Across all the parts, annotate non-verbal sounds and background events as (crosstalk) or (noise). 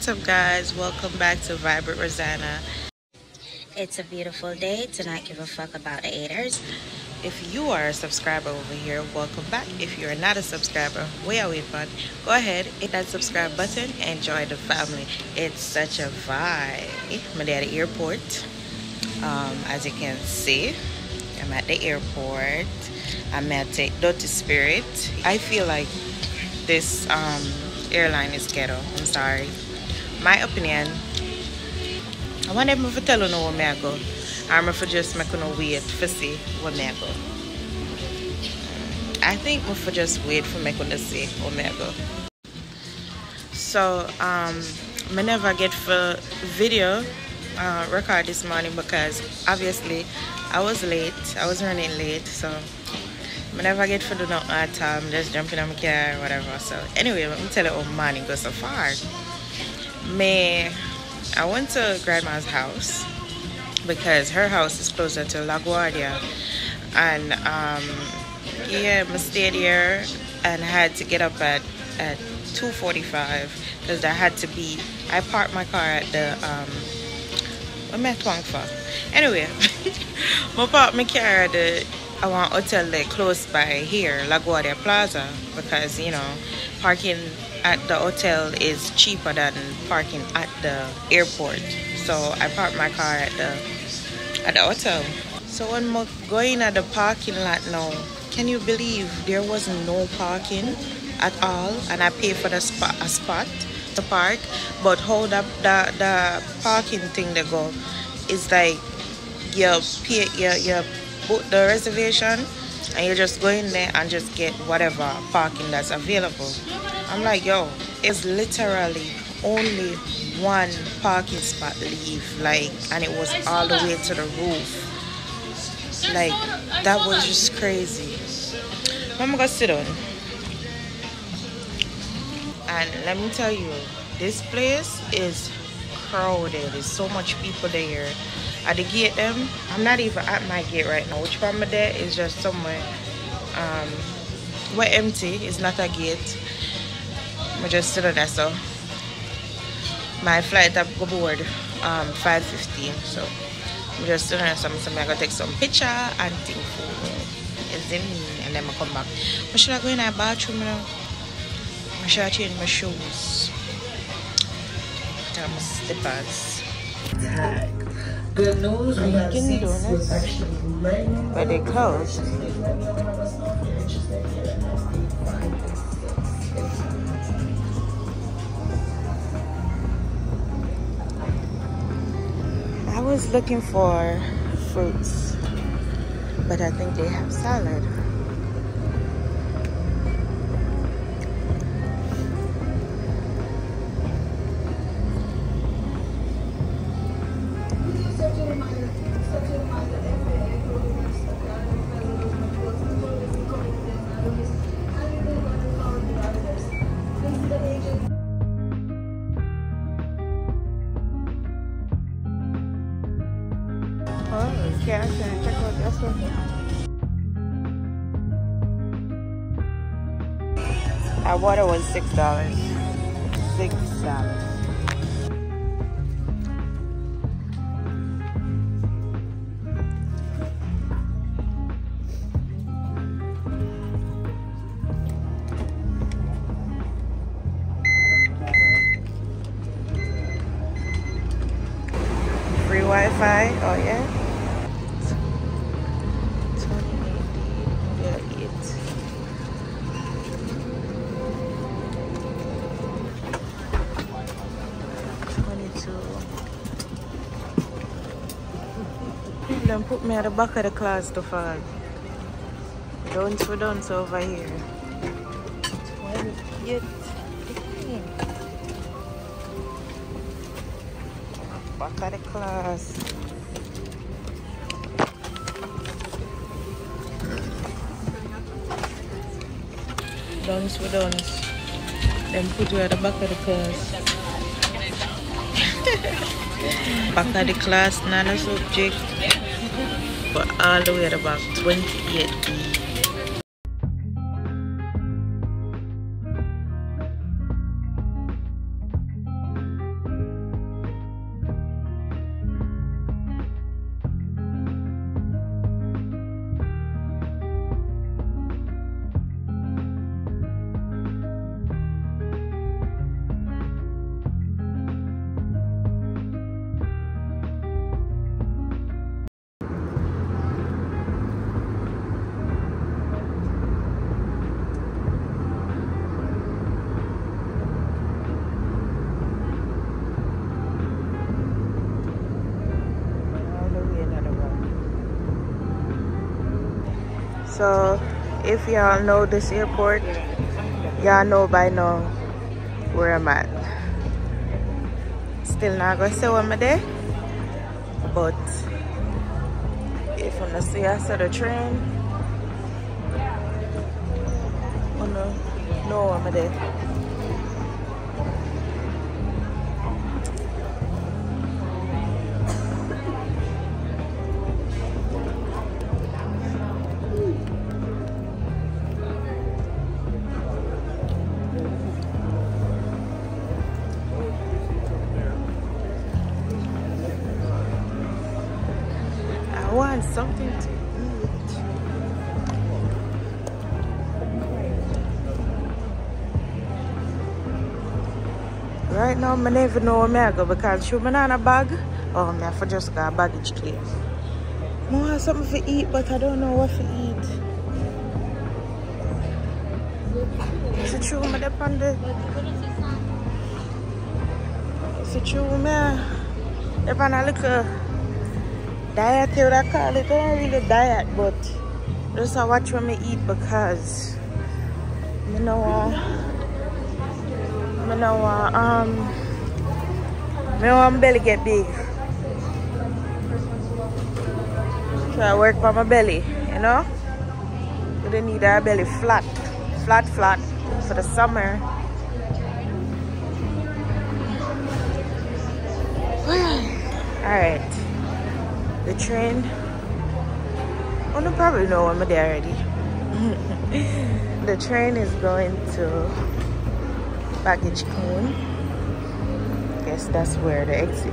What's up, guys? Welcome back to Vibe with Rosanna. It's a beautiful day to not give a fuck about haters. If you are a subscriber over here, welcome back. If you're not a subscriber, we are waiting fun Go ahead, hit that subscribe button and join the family. It's such a vibe. I'm at the airport. Um, as you can see, I'm at the airport. I'm at the Dirty Spirit. I feel like this um, airline is ghetto. I'm sorry. My opinion. I want them to tell you where I go. I'm for just make no wait for see where I go. I think for just wait for me to see where I go. So um, I never get for video uh, record this morning because obviously I was late. I was running late, so whenever I get for nothing at time. Just jumping on my car whatever. So anyway, let me tell you how morning goes so far. Me, I went to grandma's house because her house is closer to LaGuardia, and um, yeah, I stayed here and had to get up at at 2:45 because I had to be. I parked my car at the um, what am I for? Anyway, (laughs) I parked my car at the I want hotel there close by here, LaGuardia Plaza, because you know, parking at the hotel is cheaper than parking at the airport. So I parked my car at the at the hotel. So when I'm going at the parking lot now, can you believe there was no parking at all, and I pay for the spot a spot to park, but hold up the the parking thing they go is like you pay you you book the reservation and you just go in there and just get whatever parking that's available. I'm like, yo, it's literally only one parking spot leave, like, and it was all the way to the roof. Like, that was just crazy. I'm gonna sit down. And let me tell you, this place is crowded. There's so much people there at the gate them i'm not even at my gate right now which of there is just somewhere um we're empty it's not a gate i'm just sitting there so my flight up go board um 5:15. so i'm just sitting there so i'm gonna take some picture and think for is it me? And then i come back. But should i go in a bathroom now I should I change my shoes? Put on my slippers tag Good news, we have seats with actually But they closed. Was looking for fruits, but I think they have salad. was $6. Them put me at the back of the class to fall. Don't for dance over here. Yet, back of the class. Dance for dance. Then put you at the back of the class. back of the class, none subject. But all the way at about 28 so if y'all know this airport y'all know by now where i'm at. Still not gonna say where i'm there but if you wanna see us at the train. Wanna know where i'm there I never know where I go because show me on a bag. Oh, I for just got a baggage claim. I want something to eat, but I don't know what to eat. Is it true, I'm on the... Is it true, man? If I look at diet what I call it. I don't really diet, but just I watch when I eat because you know uh, know um me want belly get big. So I work for my belly, you know? You don't need our belly flat, flat, flat for the summer. (sighs) Alright the train. Oh, no, probably know I'm there already. (laughs) the train is going to baggage claim. Guess that's where the exit is.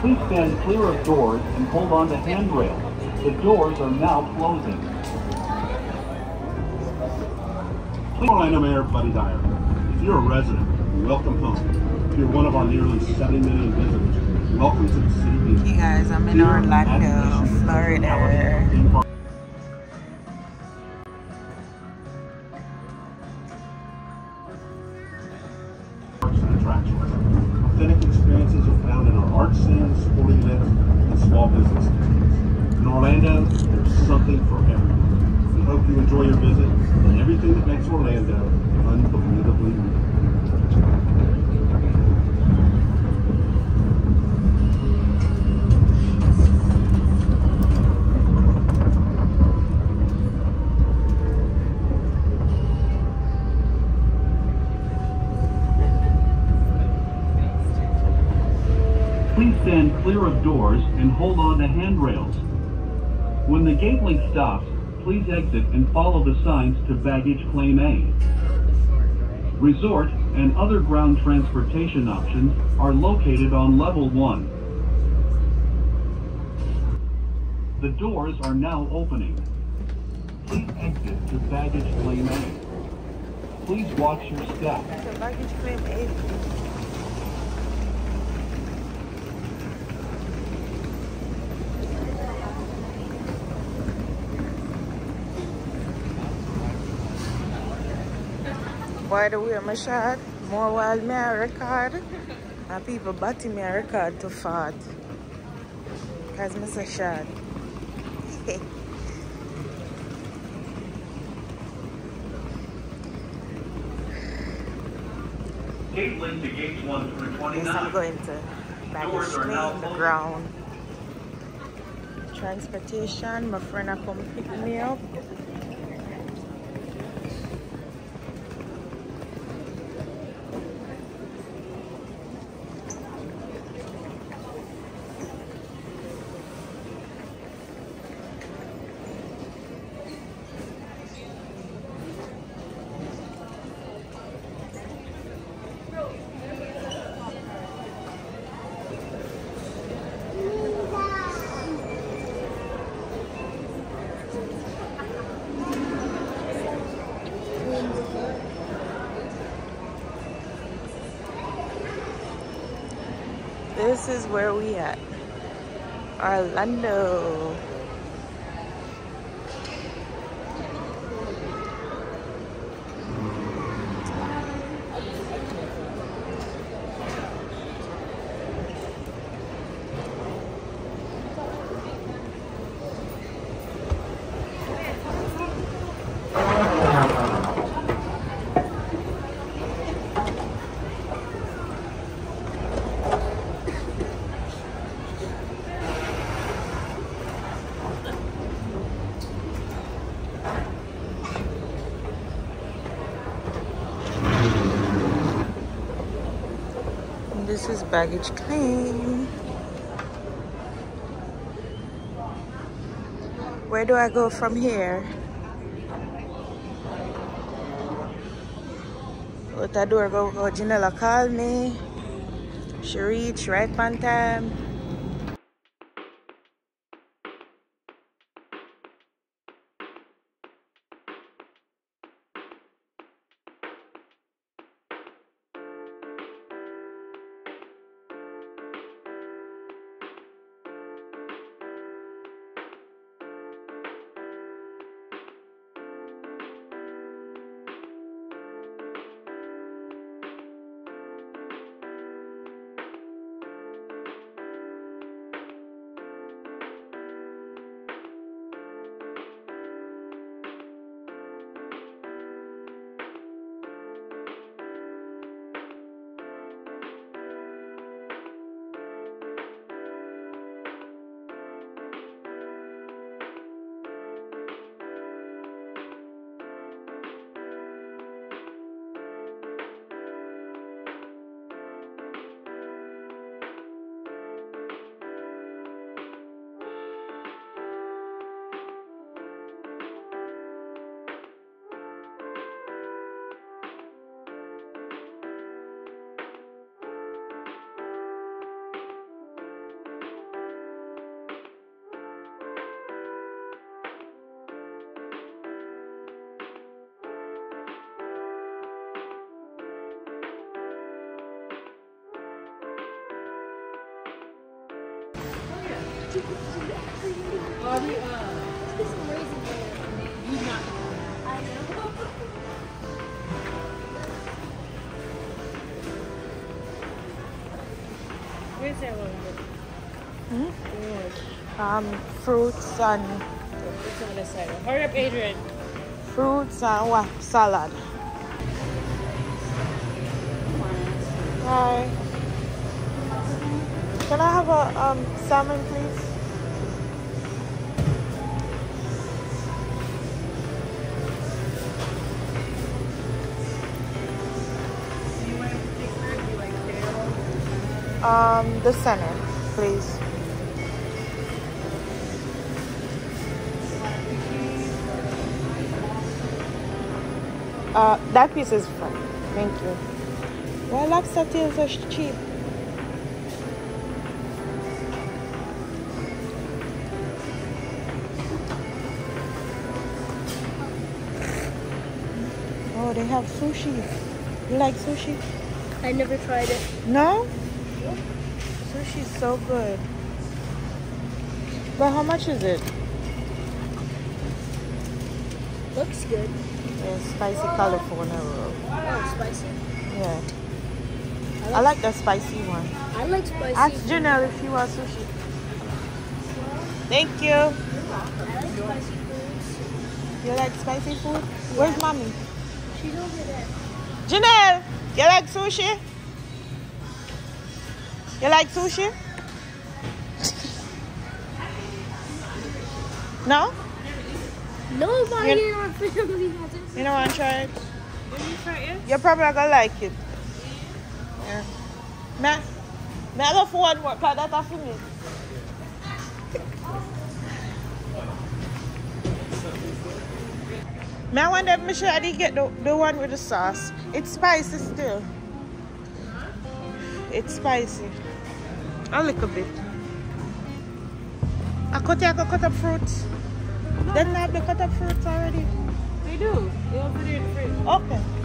Please stand clear of doors and hold on to handrails. The doors are now closing. Orlando Mayor Buddy Dyer. If you're a resident, welcome home. If you're one of our nearly 70 million visitors, Welcome to the city. You guys, I'm in Orlando, Florida. Clear of doors and hold on to handrails. When the gate link stops, please exit and follow the signs to baggage claim A. Resort and other ground transportation options are located on level 1. The doors are now opening. Please exit to baggage claim A. Please watch your step. By the way, my shot, more while me I record, and people batty me I record too fast. Because I'm so shot. (laughs) Gate link to gates 1 through 29. Yes, I'm going to baggage claim the ground. Transportation, my friend I come pick me up. this is where we at. Orlando. This is baggage claim. Where do I go from here? Out the door go, go Janella call me. She reach right on time. Where's that one? Um, fruits and It's on the side. Hurry up, Adrian. fruits and what? Salad. Hi. Can I have a um salmon, please? Um, the center, please. Uh, that piece is fine. Thank you. Why lobster tails are cheap? Oh, they have sushi. You like sushi? I never tried it. No? Sushi's so good. But how much is it? Looks good. Yeah, spicy California roll. Oh, spicy. Yeah. I like the spicy one. I like spicy. Ask Janelle if you want sushi. Thank you. I like spicy foods. You like spicy food? Where's mommy? She's over there. Janelle, you like sushi? You like sushi? No? Nobody You- in our family has it. You don't want to try it? You try it? You're probably not gonna like it. Yeah. May I go for one more? Cause that's for me. May I wonder if Michelle I didn't get the, the one with the sauce. It's spicy still. It's spicy. A little bit. I cut I cut up fruits. Didn't I have the cut up fruits already? They do. Over there in the fridge. Okay.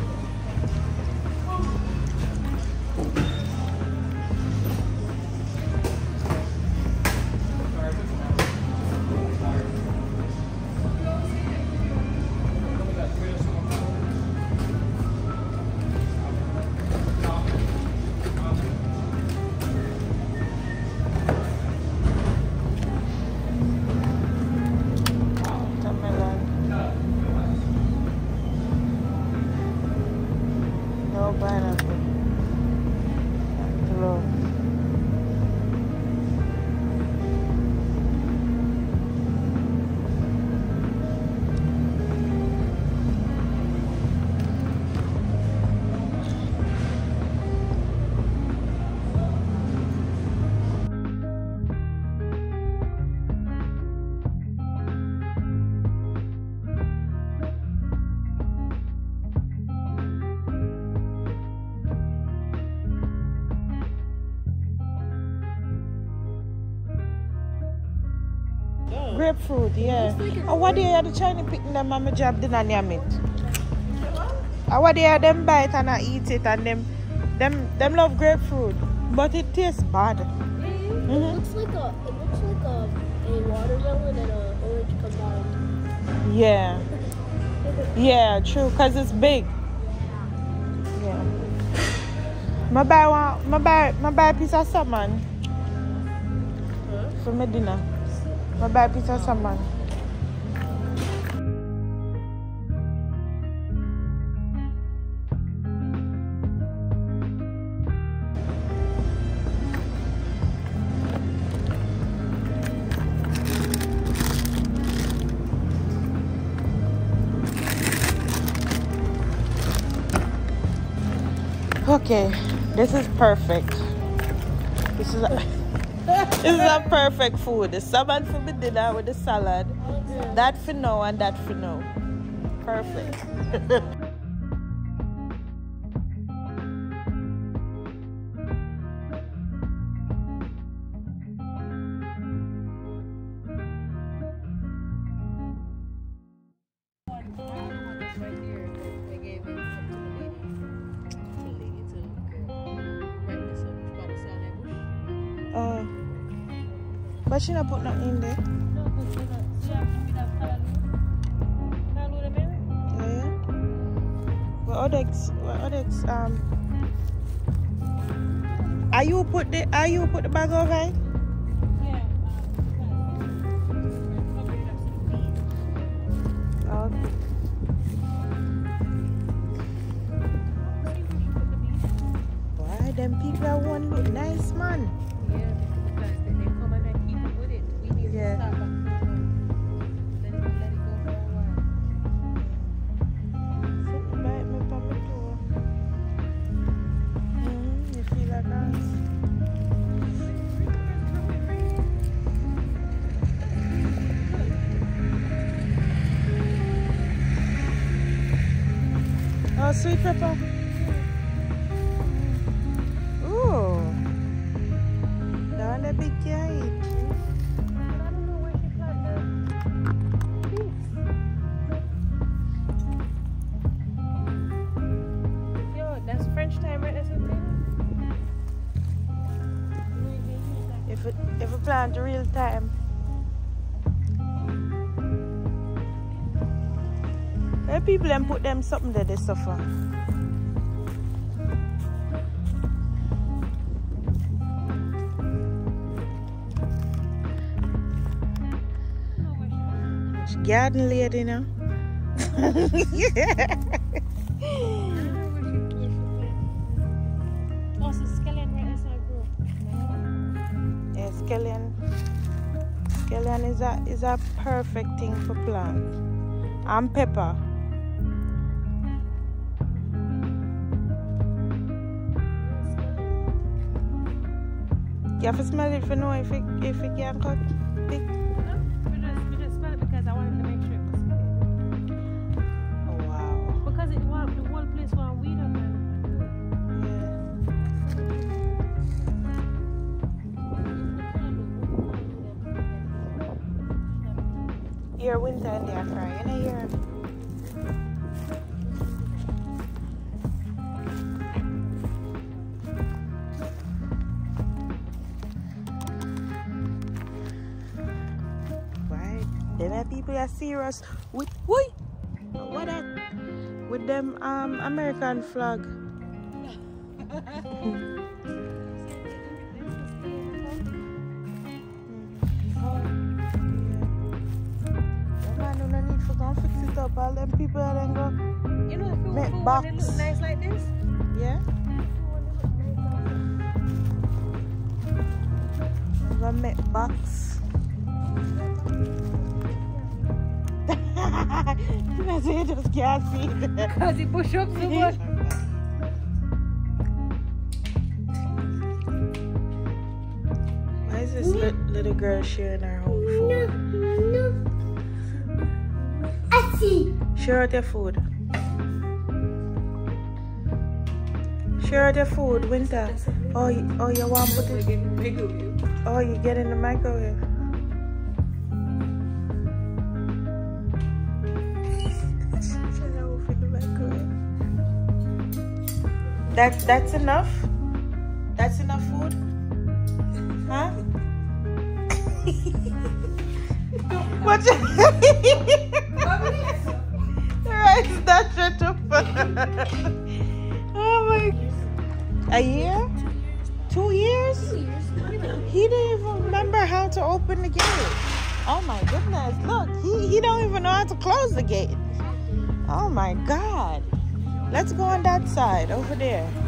Grapefruit, yeah. Oh, what they are the Chinese picking them and my job didn't name it. Oh, what they are them it and I eat it and them them them love grapefruit. But it tastes bad. It Mhm. looks like a it looks like a, a watermelon and an orange combined. Yeah. Yeah, true, cause it's big. Yeah. My buy one my buy my buy a piece of salmon. For my dinner. My buy a piece of salmon. Okay, this is perfect. This is is a perfect food. The salmon for my dinner with the salad. That for now and that for now. Perfect. (laughs) but she not put nothing in there. Yeah, yeah. What other ex, what other ex, um Are you put the are you put the bag over? If it if it plant real time. Where people them put them something that they suffer. Garden lady, you know. (laughs) (laughs) is a is a perfect thing for plant. And pepper. You have to smell it for know if it if it can cut Them are people are serious with why? What that? With them um American flag. (laughs) Yeah, man, you no need for go fix it up. All them people are then go. You know, if it Make would when they look nice like this, Yeah? I'm gonna make box. That's it, just can't see it. Because he push up so much. Why is this li- little girl sharing her own food? I see. Share out your food. Share out your food, Winter. Oh, you, oh, you want to put it? Oh, you get in the microwave. That that's enough. That's enough food, huh? (laughs) what? (laughs) Right, that's shut (laughs) up. oh my. A year? Two years? He didn't even remember how to open the gate. Oh my goodness! Look, he he don't even know how to close the gate. Oh my God! Let's go on that side over there.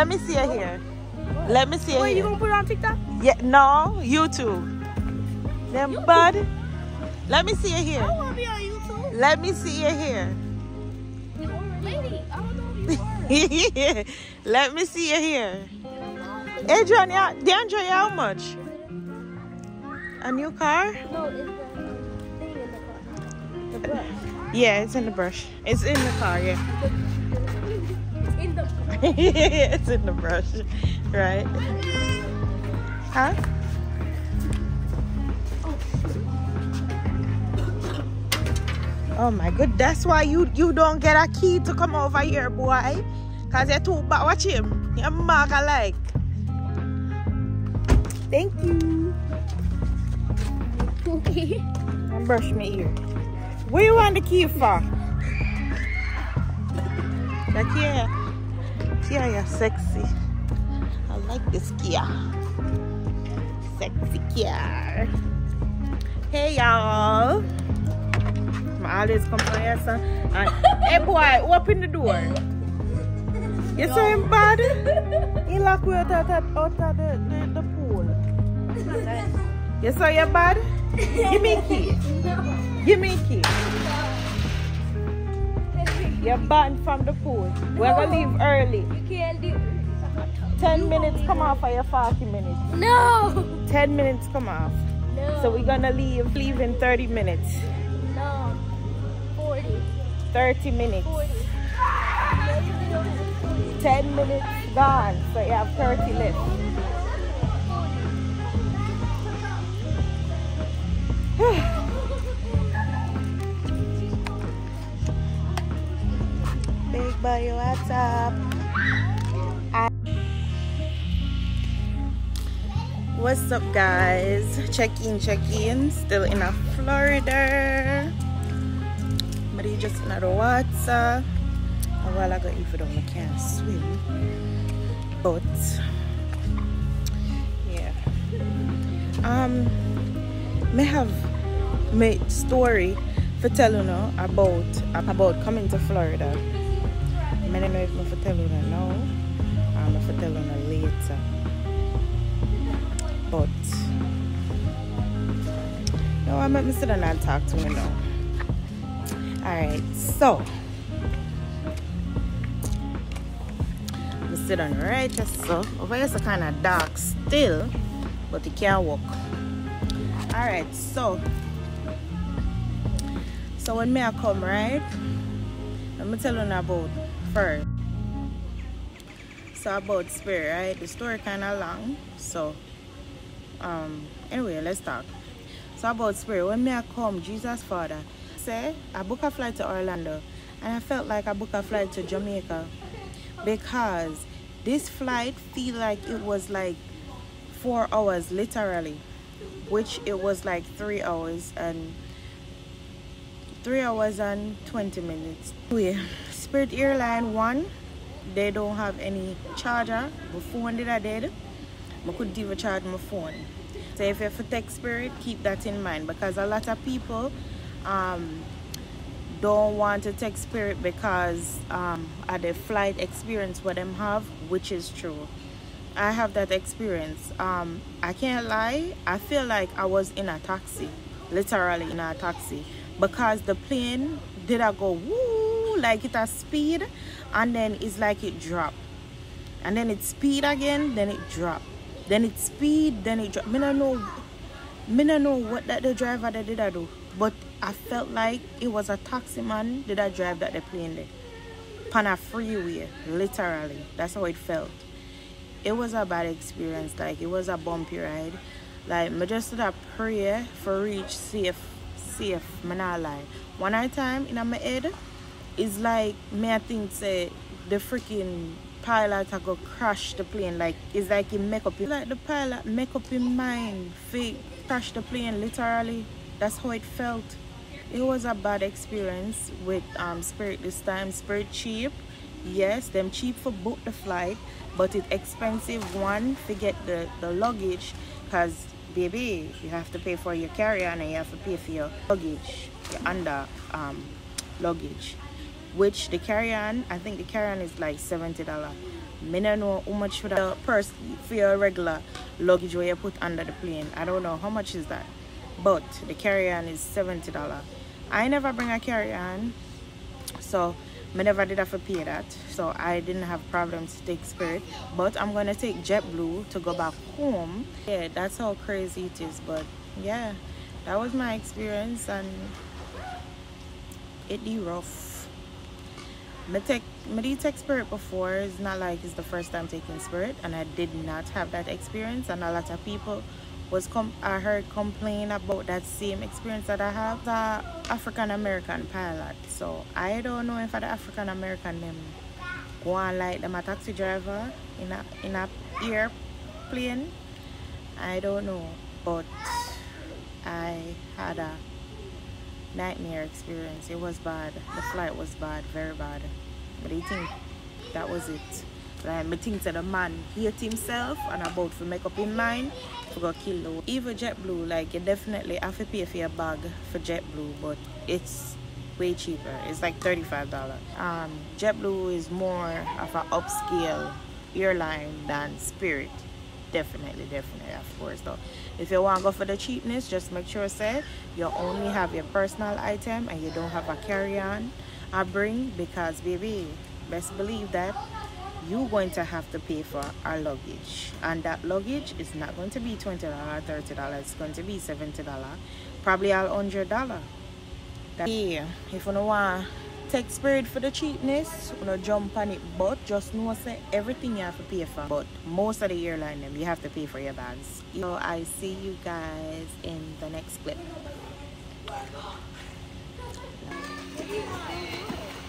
Let me see it here. Let me see it Wait, you here. gonna put it on TikTok? Yeah, no, YouTube. Then, bud. Let me see it I here. don't wanna be on YouTube. Let me see it here. Lady, I don't know if you are. Let me see it here. Adrian, yeah, DeAndre, how much? A new car? No, it's the thing in the car. The brush. Yeah, it's in the brush. It's in the car, yeah. (laughs) It's in the brush, right? Huh? Oh my good, that's why you you don't get a key to come over here, boy. Cause you're too bad. Watch him. You're mug alike. Thank you. Okay. (laughs) Brush me ear. Where you want the key for? The Kia. Kia, you're sexy. I like this Kia. Sexy Kia. Hey y'all. I always come to here, son. And, hey boy, open the door. You saw him bad? He locked me out of, out of the, the, the pool. You saw your bad? Give me a key. (laughs) Give me a key. You're banned from the pool. We're gonna leave early. You can't do 10 minutes come off for your 40 minutes. No! 10 minutes come off. No. So we're gonna leave leave in 30 minutes. No. 40. 30 minutes. 40. 10 minutes gone. So you have 30 left. Big (sighs) (sighs) (sighs) boy, what's up? I- What's up, guys? Check in, check in. Still in a Florida. But he just in the water. A while ago, you don't, I can't swim. But yeah, um, may have made story for tell you know about about coming to Florida. Don't know if I for tell you now. I'm you later. But no, I'm not sit down and talk to me now. Alright, so we sit on right so over here it's kind of dark still, but you can't walk. All right, so so when me I come right, let me tell you about first. So about spirit, right? The story kind of long, so um anyway, let's talk. So about spirit, when me I come, Jesus Father say I book a flight to Orlando, and I felt like I book a flight to Jamaica because this flight feel like it was like four hours literally which it was like three hours and three hours and 20 minutes anyway spirit airline one they don't have any charger. The phone that i did i couldn't even charge my phone. So if you have to take spirit keep that in mind because a lot of people um, don't want to take spirit because um, of the flight experience what them have which is true. I have that experience. Um, I can't lie. I feel like I was in a taxi literally in a taxi because the plane did I go woo like it has speed and then it's like it drop. And then it speed again then it drop. Then it speed then it drop. Me don't know me don't know what that the driver that did I do. But I felt like it was a taxi man did I drive that the plane there. On a freeway literally. That's how it felt. It was a bad experience. Like it was a bumpy ride. Like me just did a prayer for reach safe safe me not lie. One night time in my head it's like me I think say the freaking pilot I go crash the plane. Like it's like he make up like the pilot make up in mind fake crash the plane literally. That's how it felt. It was a bad experience with um spirit this time. Spirit cheap. Yes them cheap for book the flight but it's expensive one to get the the luggage because baby you have to pay for your carry-on and you have to pay for your luggage your under um luggage which the carry-on i think the carry-on is like 70 dollar. Me don't know how much for the purse for your regular luggage where you put under the plane. I don't know how much is that but the carry-on is 70 dollar. I never bring a carry-on so I never did have to pay that. So I didn't have problems to take Spirit but I'm gonna take JetBlue to go back home. Yeah that's how crazy it is but yeah that was my experience and it be rough me take Spirit before it's not like it's the first time taking Spirit and I did not have that experience and a lot of people was com I heard complain about that same experience that I have the African American pilot. So I don't know if the African American them go on like them a taxi driver in a in a airplane. I don't know but I had a nightmare experience. It was bad. The flight was bad very bad but I think that was it? Like me think that the man hate himself and about to make up in mind to go kill the even JetBlue like you definitely have to pay for your bag for JetBlue but it's way cheaper. It's like $35 um JetBlue is more of an upscale airline than Spirit. Definitely definitely of course though. If you want to go for the cheapness just make sure say you only have your personal item and you don't have a carry-on I bring because baby best believe that you're going to have to pay for our luggage. And that luggage is not going to be $20 $30 it's going to be $70 probably all $100 yeah if you don't want take spirit for the cheapness you know jump on it but just know say everything you have to pay for. But most of the airline them you have to pay for your bags. So i see you guys in the next clip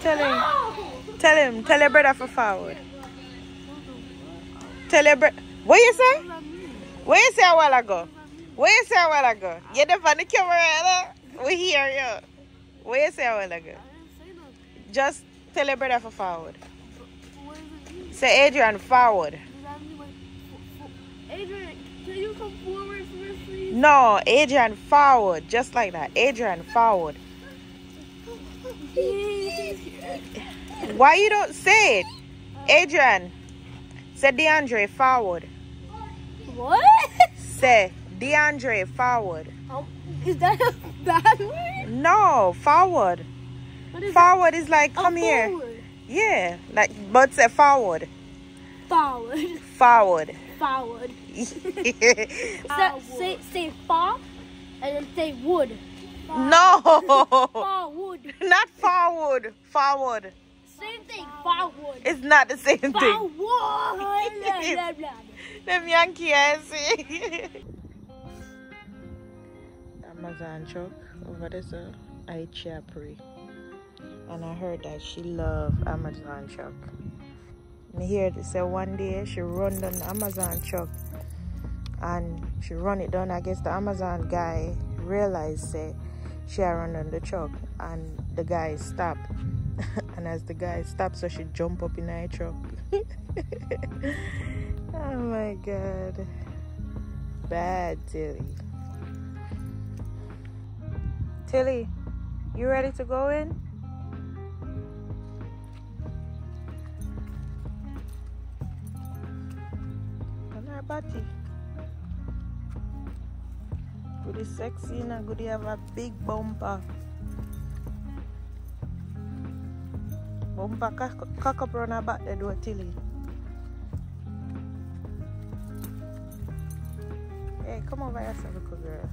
tell him tell him tell your brother for forward Tell your brother. What you say? What you say a while ago? What you say a while ago? You the the camera, We hear you. What you say a while ago? Just tell your brother for forward. Say Adrian forward. Adrian, can you come forward first, please? No, Adrian forward. Just like that. Adrian forward. Why you don't say it? Adrian. Say DeAndre forward. What? Say DeAndre forward. Oh, is that a bad word? No, forward. What is Forward is like Oh, come here. forward. Yeah, like but say forward. Forward. Forward. Forward. yeah, (laughs) (laughs) Say, say, say fa. and then say wood. No, (laughs) Forward. not forward. Forward. Same thing. Forward. It's not the same thing. Blah, blah, blah. (laughs) Them Yankee I. (laughs) Amazon truck over there's a I Chiapri. And I heard that she love Amazon truck. Me hear they say one day she run down the Amazon truck and she run it down. I guess the Amazon guy realized say she run on the truck and the guy stop. (laughs) and as the guy stopped, so she jump up in her truck. (laughs) oh my god. Bad Tilly. Tilly, you ready to go in? Her body. Goody sexy and goody have a big bumper. Round her back the door, Tilly. Hey, come over here, little girl.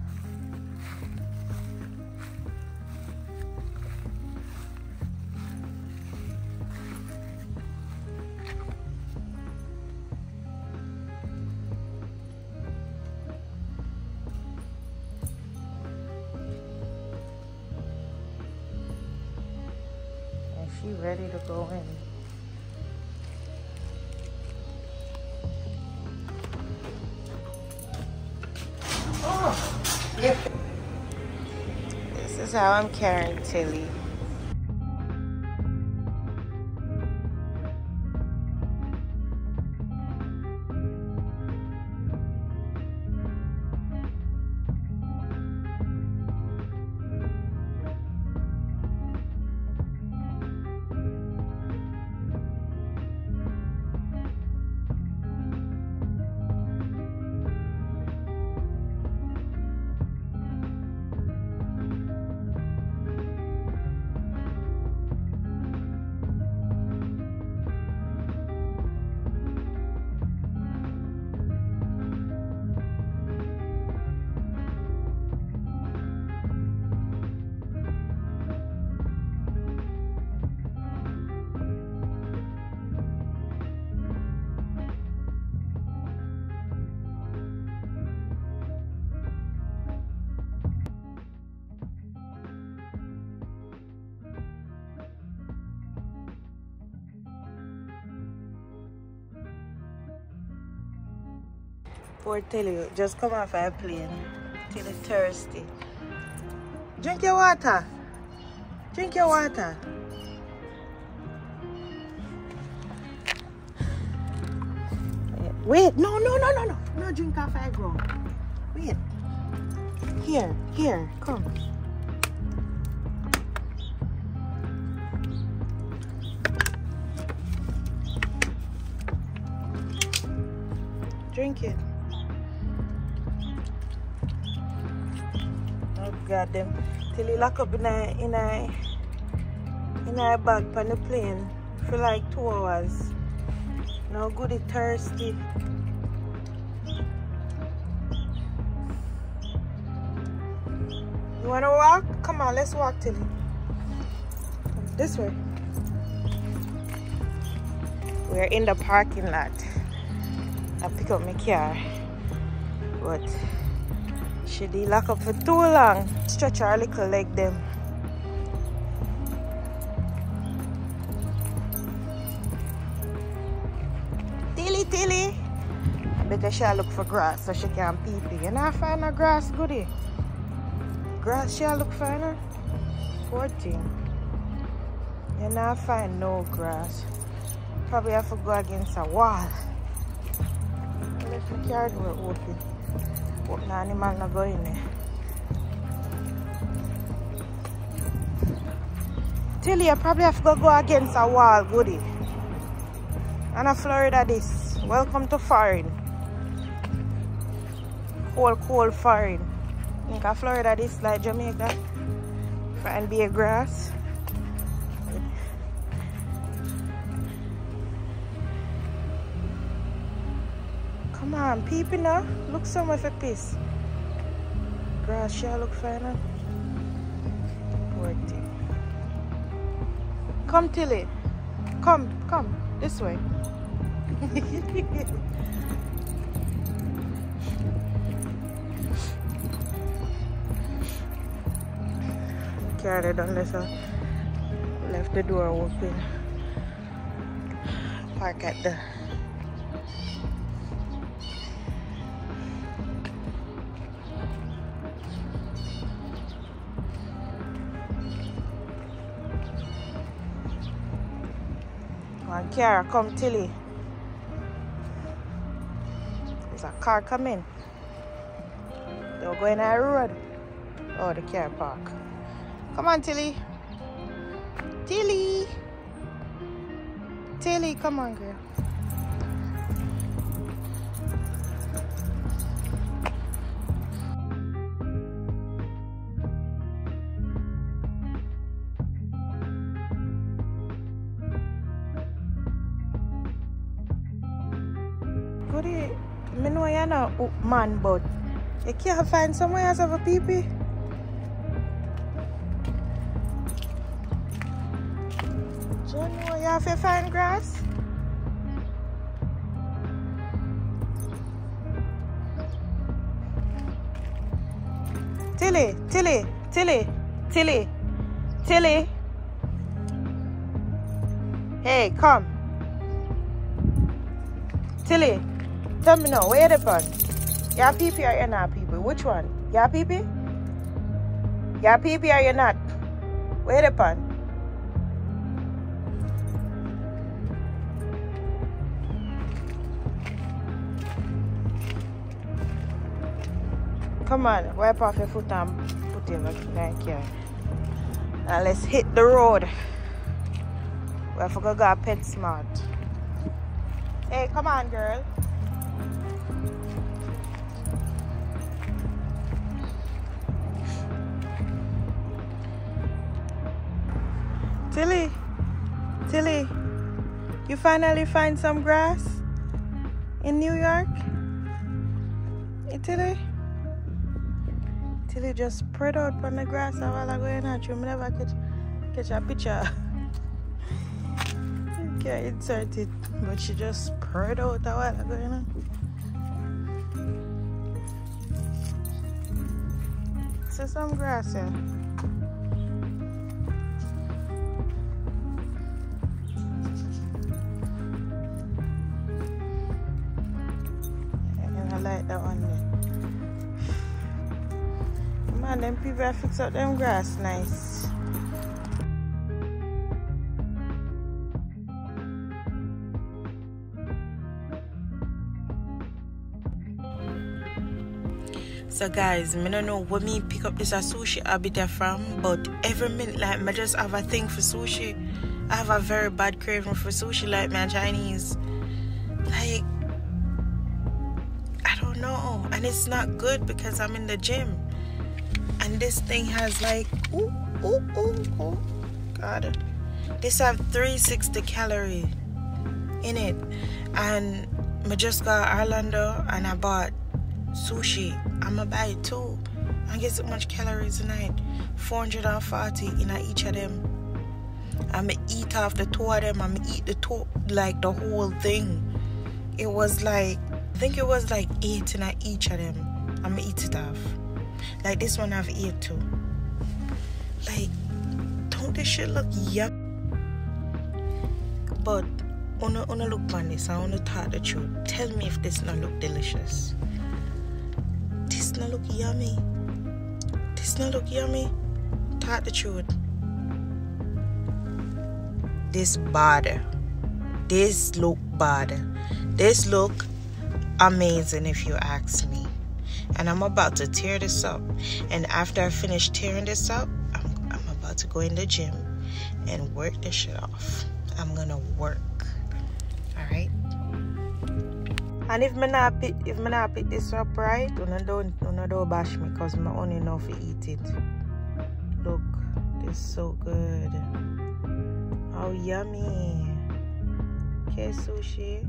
She ready to go in. Oh, this is how I'm carrying Tilly. Poor Tilly, just come off a plane. Tilly thirsty. Drink your water. Drink your water. Wait, no, no, no, no, no. No drink off I ground. Wait. Here, here, come. Drink it. God them till he lock up in a in a in a bag on the plane for like two hours. No good it thirsty. You wanna walk? Come on, let's walk till this way. We're in the parking lot. I pick up my car. But she did lock up for too long. Stretch her little leg them. Tilly Tilly. I Better she look for grass so she can pee pee. You not find her grass goodie. Grass she look for her. Poor thing. You find no grass. Probably have to go against a wall. Let my car door open. Hope no animal not go in there. Till you probably have to go, against a wall, goody. And a Florida this. Welcome to foreign. Cold, cold foreign. Think Florida this like Jamaica. Find be grass. On, people now. Look somewhere for peace. grass shall look fine. Poor thing. Come, Tilly. Come, come. This way. Carried unless I left the door open. Park at the Come Kiara, come Tilly. There's a car coming. They're going on the road. Oh, the car park. Come on, Tilly. Tilly. Tilly, come on, girl. A man, but you can't find somewhere else of a pee pee. John, you have to find grass? Tilly, Tilly, Tilly, Tilly, Tilly. Hey, come. Tilly, tell me now, where the pun? You pee pee or you not pee pee? Which one? You pee pee? You pee pee or you not? The pun? Come on, wipe off your foot and put it like here. Now let's hit the road. We have to go go PetSmart. Hey, come on, girl. Tilly, Tilly, you finally find some grass in New York? Hey, Tilly? Tilly just spread out on the grass a while ago and you never catch, catch a picture. (laughs) can't insert it, but she just spread out a while ago, you know. See some grass here. Them fix up them grass nice. So guys, I don't know where me pick up this sushi habit from, but every minute like I just have a thing for sushi. I have a very bad craving for sushi like my Chinese. Like I don't know. And it's not good because I'm in the gym. And this thing has like ooh ooh ooh ooh God. This have 360 calorie in it. And I just got Orlando and I bought sushi. I'ma buy it too. I get so much calories a night. 440 in each of them. I'ma eat off the two of them. I'ma eat the two like the whole thing. It was like I think it was like eight in each of them. I'ma eat it off. Like this one I've eat too. Like don't this shit look yum? But wanna wanna look on this, I wanna talk the truth. Tell me if this not look delicious. This not look yummy. This not look yummy. Talk the truth. This bad. This look bad. This look amazing if you ask me. And I'm about to tear this up. And after I finish tearing this up, I'm, I'm about to go in the gym and work this shit off. I'm gonna work. Alright? And if me not pick, if me not pick this up right, una don't, una don't bash me because I only know to eat it. Look, this is so good. Oh, yummy. Okay, sushi.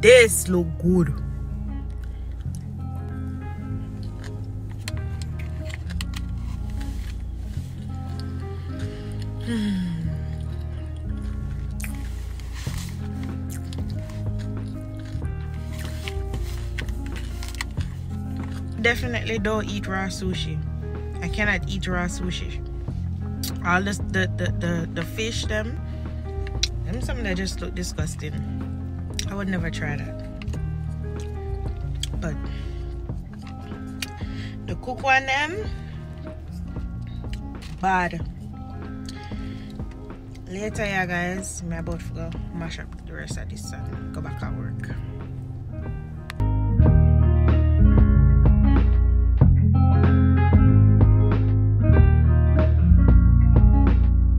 This look good. Hmm. Definitely don't eat raw sushi. I cannot eat raw sushi. All this, the, the, the, the fish, them, them something that just look disgusting. I would never try that. But the cook one them bad. Later yeah guys, me about to go mash up the rest of this and go back at work.